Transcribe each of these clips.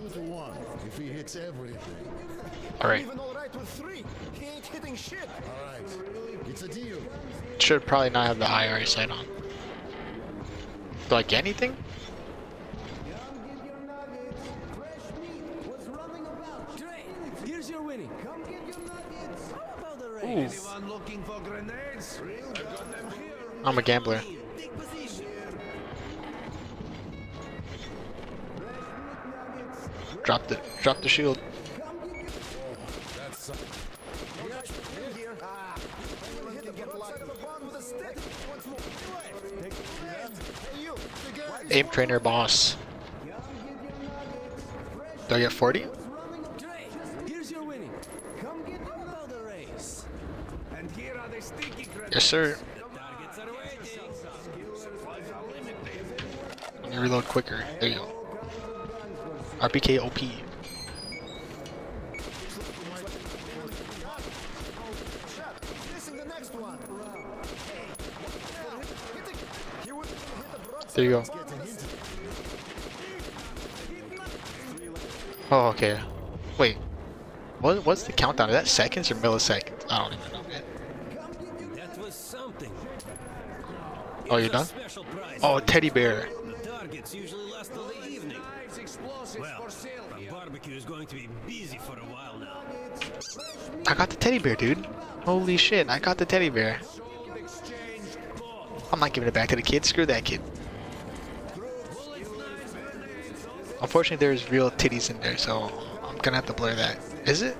two to one if he hits everything. Alright, Even all right with three. He ain't hitting shit. All right, it's a deal. should probably not have the IR sight on. Do I get anything? Dre, here's your winning. Take Hey, you. The shield. Aim trainer boss. Do I get 40? Here's your winning. Come get How about the race? And here are the sticky grenades. Yes, sir. Let me reload quicker. There you go. The broadside. There you go. Oh, okay. Wait. What, what's the countdown? Is that seconds or milliseconds? I don't even know, man. That was something. Oh, you're done? Oh, teddy bear. Well, for sale the barbecue is going to be busy for a while now. I got the teddy bear, dude. Holy shit, I got the teddy bear. Sold, exchanged, bought. I'm not giving it back to the kid. Screw that kid. Unfortunately, there's real titties in there, so I'm gonna have to blur that. Is it?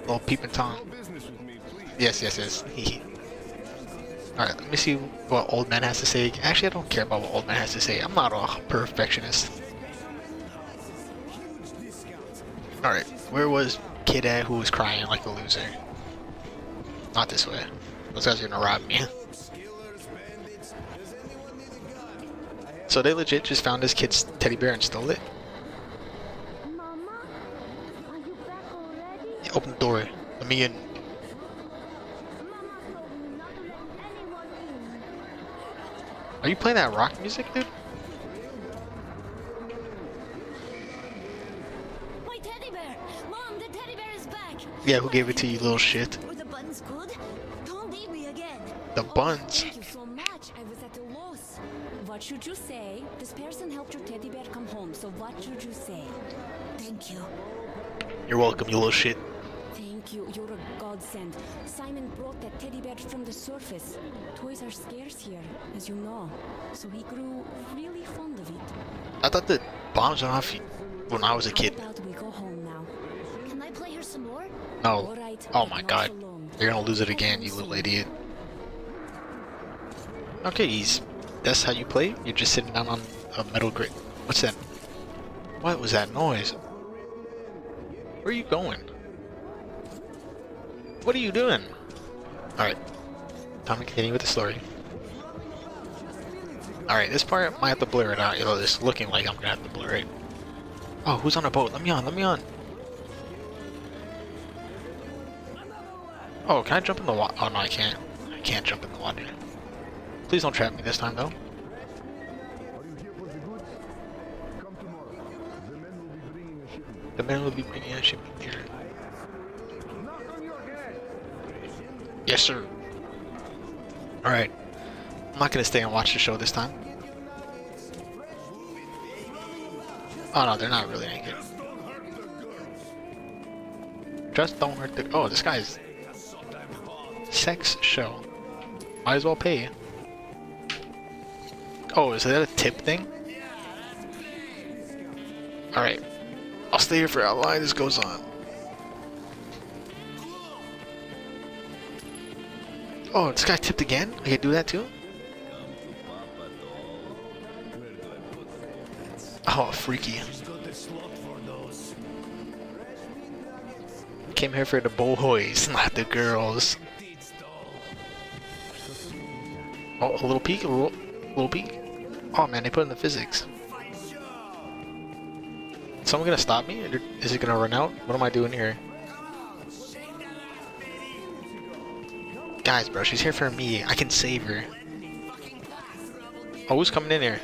Little peeping tom. Business with. Yes, yes, yes. Alright, let me see what old man has to say. Actually, I don't care about what old man has to say. I'm not a perfectionist. Alright, where was kid at who was crying like a loser? Not this way. Those guys are gonna rob me. So they legit just found this kid's teddy bear and stole it? Mama, already? Open the door. Let me in. Mama told me not to let anyone in. Are you playing that rock music, dude? My teddy bear! Mom, the teddy bear is back! Yeah, who gave it to you, little shit? Were the buttons good? Don't leave me again! The oh, buns. Thank you so much. I was at a loss. What should you say? This person helped your teddy bear come home, so what should you say? Thank you. You're welcome, you little shit. Thank you. You're a godsend. Simon brought that teddy bear from the surface. Toys are scarce here, as you know. So he grew really fond of it. I thought the bombs went off when I was a kid. How about we go home now? Can I play her some more? No. Alright, Oh my god. alone. You're gonna lose it again, you little idiot. Okay, ease. That's how you play? You're just sitting down on a metal grid. What's that? What was that noise? Where are you going? What are you doing? Alright. Time to continue with the story. Alright, this part might have to blur it out. You know, it's looking like I'm gonna have to blur it. Oh, who's on a boat? Let me on, let me on. Oh, can I jump in the water? Oh no, I can't. I can't jump in the water. Please don't trap me this time, though. The men will be bringing a shipment. Will be bringing a shipment here. Knock on your head. Yes, sir. Alright. I'm not gonna stay and watch the show this time. Oh no, they're not really naked. Just don't hurt the. Oh, this guy's. Sex show. Might as well pay. Oh, is that a tip thing? Alright. I'll stay here for how long this goes on. Oh, this guy tipped again? I can do that too? Oh, freaky. Came here for the boys, not the girls. Oh, a little peek, a little, little peek. Oh man, they put in the physics. Someone gonna stop me? Is it gonna run out? What am I doing here? Guys, bro, she's here for me. I can save her. Oh, who's coming in here?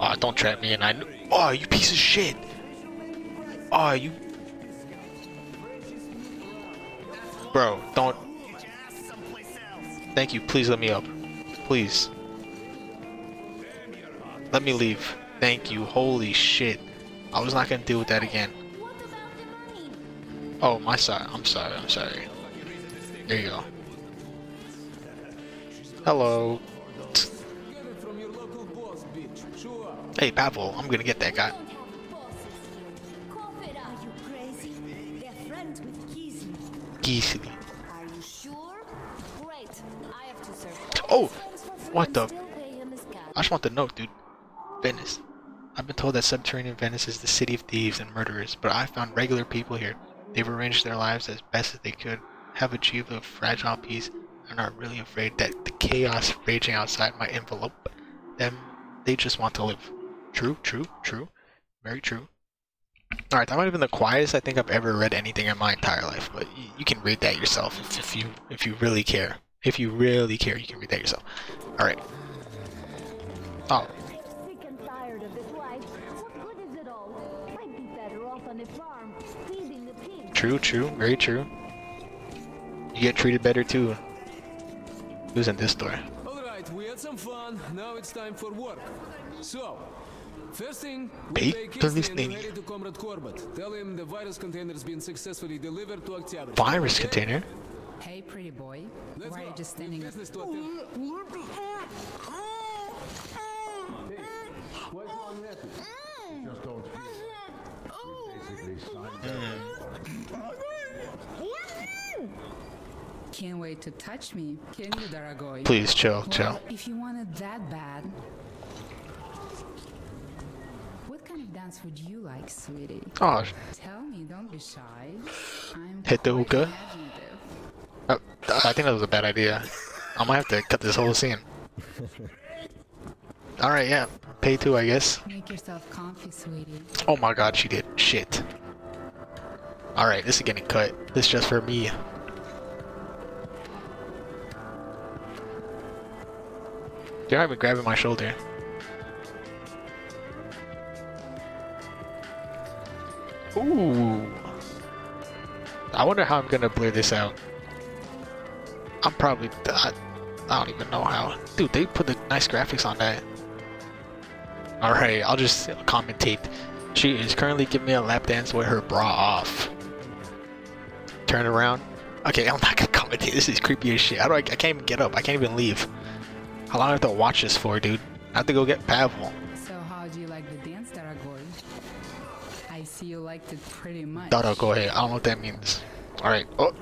Oh, don't trap me and I... Oh, you piece of shit! Oh, you... Bro, don't... Thank you, please let me up. Please. Let me leave. Thank you, holy shit. I was not gonna deal with that again. Oh, my side. I'm sorry. I'm sorry. There you go. Hello. Hey, Pavel. I'm gonna get that guy. Don't have bosses here. Cough it up. Are you crazy? They're friends with Kizzy. Geesely. Are you sure? Great. I have to serve. Oh, what the-. I just want to know, dude. Venice. I've been told that subterranean Venice is the city of thieves and murderers, but I found regular people here. They've arranged their lives as best as they could, have achieved a fragile peace, and are really afraid that the chaos raging outside might envelope them. They just want to live. True, true, true. Very true. Alright, that might have been the quietest I think I've ever read anything in my entire life, but y- you can read that yourself if, if you if you really care. If you really care, you can read that yourself. Alright. Oh, True, true, very true. You get treated better too. Who's in this store? Alright, we had some fun. Now it's time for work. So, first thing, we Pay take to Kizzy and listening. head to Comrade Korbut. Tell him the virus container's been successfully delivered to Octavia. Virus Okay? container? Hey, pretty boy. Let's Why are you just standing up? Business to attend- What's wrong with it? Just don't feel. We basically signed Can't wait to touch me, can you, Daragoy? Please chill, chill. If you want it that bad. What kind of dance would you like, sweetie? Oh, Tell me, don't be shy. I'm Hit the quite hookah? uh, I think that was a bad idea. I might have to cut this whole scene. Alright, yeah. Pay two, I guess. Make yourself comfy, sweetie. Oh my god, she did. Shit. Alright, this is getting cut. This is just for me. Not even grabbing my shoulder. Ooh. I wonder how I'm gonna blur this out. I'm probably. I, I don't even know how. Dude, they put the nice graphics on that. Alright, I'll just commentate. She is currently giving me a lap dance with her bra off. Turn around. Okay, I'm not gonna commentate. This is creepy as shit. How do I? I can't even get up. I can't even leave. How long do I have to watch this for, dude? I have to go get Pavel. So, how do you like the dance, Daragoy? I see you liked it pretty much. Dada. I don't know what that means. Alright. Oh,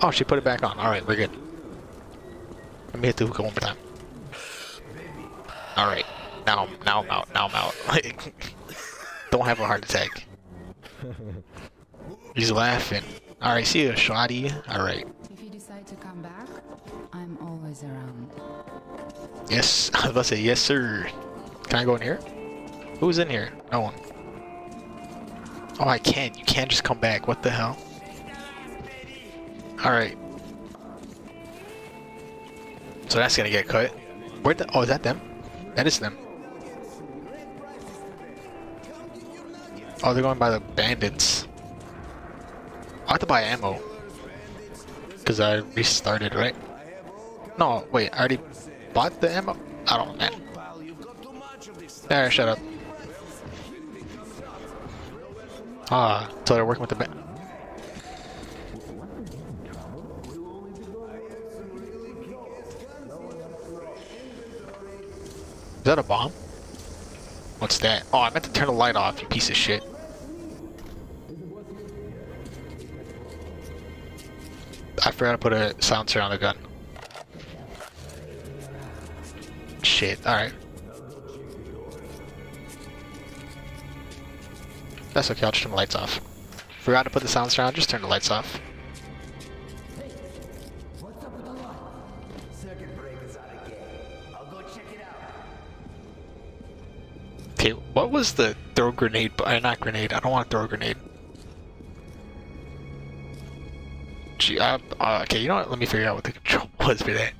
oh, she put it back on. Alright, we're good. Let me hit the hookah one more time. Alright. Now, now I'm out. Now I'm out. don't have a heart attack. He's laughing. Alright, see you, Shawty. Alright. Yes, I was about to say yes, sir. Can I go in here? Who's in here? No one. Oh, I can't. You can't just come back. What the hell? Alright. So that's gonna get cut. Where the? Oh, is that them? That is them. Oh, they're going by the bandits. I have to buy ammo. Because I restarted, right? No, wait, I already bought the ammo? I don't know. There, shut up. Ah, so they're working with the band. Is that a bomb? What's that? Oh, I meant to turn the light off, you piece of shit. I forgot to put a silencer on the gun. Shit, alright. That's okay, I'll just turn the lights off. Forgot to put the silencer on, just turn the lights off. Okay, what was the throw grenade? Uh, not grenade, I don't want to throw a grenade. Gee, uh, uh, okay, you know what? Let me figure out what the control was for that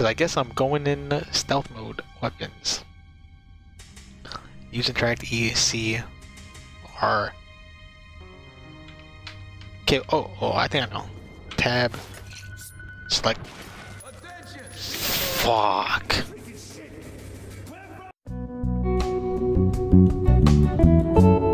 because I guess I'm going in stealth mode weapons. Use interact E C R. Okay. Oh, oh, I think I know. Tab. Select. Fuck. Thank you.